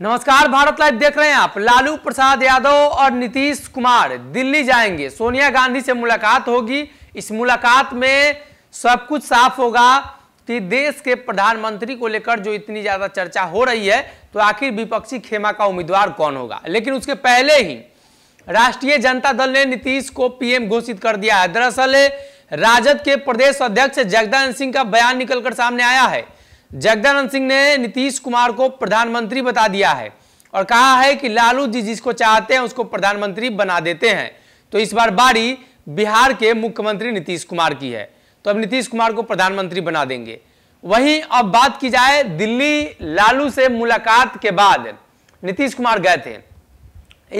नमस्कार, भारत लाइव देख रहे हैं आप। लालू प्रसाद यादव और नीतीश कुमार दिल्ली जाएँगे। सोनिया गांधी से मुलाकात होगी। इस मुलाकात में सब कुछ साफ़ होगा कि देश के प्रधानमंत्री को लेकर जो इतनी ज़्यादा चर्चा हो रही है तो आखिर विपक्षी खेमा का उम्मीदवार कौन होगा? लेकिन उसके पहले ही राष्ट्रीय जनता दल ने नीतीश को पीएम घोषित कर दिया है। दरअसल राजद के प्रदेश अध्यक्ष जगदानंद सिंह का बयान निकलकर सामने आया है। जगदानंद सिंह ने नीतीश कुमार को प्रधानमंत्री बता दिया है और कहा है कि लालू जी जिसको चाहते हैं उसको प्रधानमंत्री बना देते हैं। तो इस बार बारी बिहार के मुख्यमंत्री नीतीश कुमार की है। तो अब नीतीश कुमार को प्रधानमंत्री बना देंगे। वहीं अब बात की जाए दिल्ली लालू से मुलाकात के बाद नीतीश कुमार गए थे।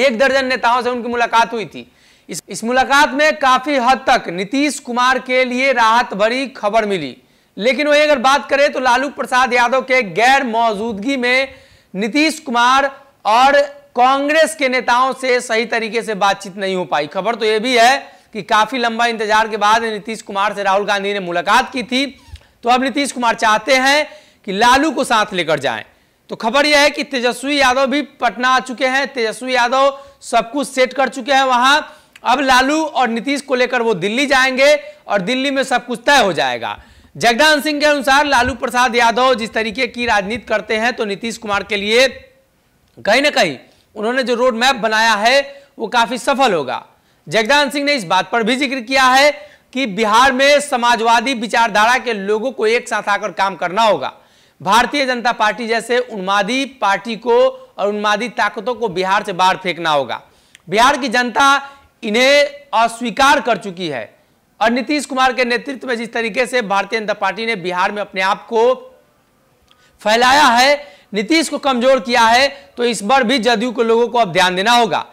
एक दर्जन नेताओं से उनकी मुलाकात हुई थी। इस, इस मुलाकात में काफ़ी हद तक नीतीश कुमार के लिए राहत भरी खबर मिली। लेकिन वही अगर बात करें तो लालू प्रसाद यादव के गैर मौजूदगी में नीतीश कुमार और कांग्रेस के नेताओं से सही तरीके से बातचीत नहीं हो पाई। खबर तो यह भी है कि काफ़ी लंबा इंतज़ार के बाद नीतीश कुमार से राहुल गांधी ने मुलाकात की थी। तो अब नीतीश कुमार चाहते हैं कि लालू को साथ लेकर जाएँ। तो खबर यह है कि तेजस्वी यादव भी पटना आ चुके हैं। तेजस्वी यादव सब कुछ सेट कर चुके हैं वहाँ। अब लालू और नीतीश को लेकर वो दिल्ली जाएँगे और दिल्ली में सब कुछ तय हो जाएगा। जगदान सिंह के अनुसार लालू प्रसाद यादव जिस तरीके की राजनीति करते हैं तो नीतीश कुमार के लिए कहीं ना कहीं उन्होंने जो रोड मैप बनाया है, वो काफ़ी सफल होगा। जगदान सिंह ने इस बात पर भी ज़िक्र किया है कि बिहार में समाजवादी विचारधारा के लोगों को एक साथ आकर काम करना होगा। भारतीय जनता पार्टी जैसे उन्मादी पार्टी को और उन्मादी ताकतों को बिहार से बाहर फेंकना होगा। बिहार की जनता इन्हें अस्वीकार कर चुकी है। और नीतीश कुमार के नेतृत्व में जिस तरीके से भारतीय जनता पार्टी ने बिहार में अपने आप को फैलाया है, नीतीश को कमज़ोर किया है तो इस बार भी जदयू के लोगों को अब ध्यान देना होगा।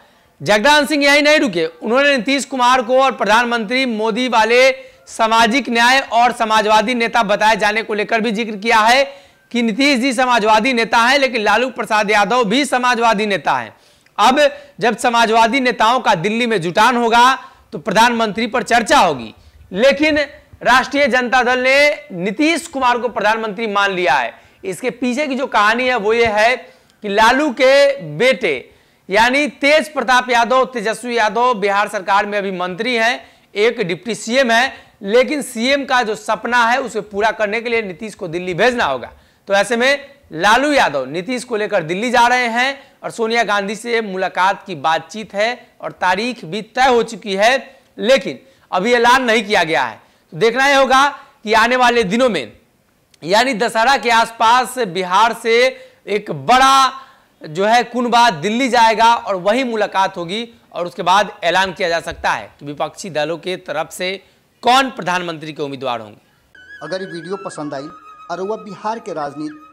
जगदान सिंह यही नहीं रुके। उन्होंने नीतीश कुमार को और प्रधानमंत्री मोदी वाले सामाजिक न्याय और समाजवादी नेता बताए जाने को लेकर भी ज़िक्र किया है कि नीतीश जी समाजवादी नेता हैं, लेकिन लालू प्रसाद यादव भी समाजवादी नेता हैं। अब जब समाजवादी नेताओं का दिल्ली में जुटान होगा तो प्रधानमंत्री पर चर्चा होगी। लेकिन राष्ट्रीय जनता दल ने नीतीश कुमार को प्रधानमंत्री मान लिया है। इसके पीछे की जो कहानी है वो ये है कि लालू के बेटे, यानी तेज प्रताप यादव, तेजस्वी यादव बिहार सरकार में अभी मंत्री हैं, एक डिप्टी सीएम है, लेकिन सीएम का जो सपना है उसे पूरा करने के लिए नीतीश को दिल्ली भेजना होगा। तो ऐसे में लालू यादव, नीतीश को लेकर दिल्ली जा रहे हैं और सोनिया गांधी से मुलाकात की बातचीत है और तारीख भी तय हो चुकी है, लेकिन अभी ऐलान नहीं किया गया है। तो देखना यह होगा कि आने वाले दिनों में, यानी दशहरा के आसपास बिहार से एक बड़ा जो है कुनबा दिल्ली जाएगा और वही मुलाकात होगी और उसके बाद ऐलान किया जा सकता है। कि विपक्षी दलों के तरफ़ से कौन प्रधानमंत्री के उम्मीदवार होंगे? अगर ये वीडियो पसंद आई और वह बिहार के राजनीति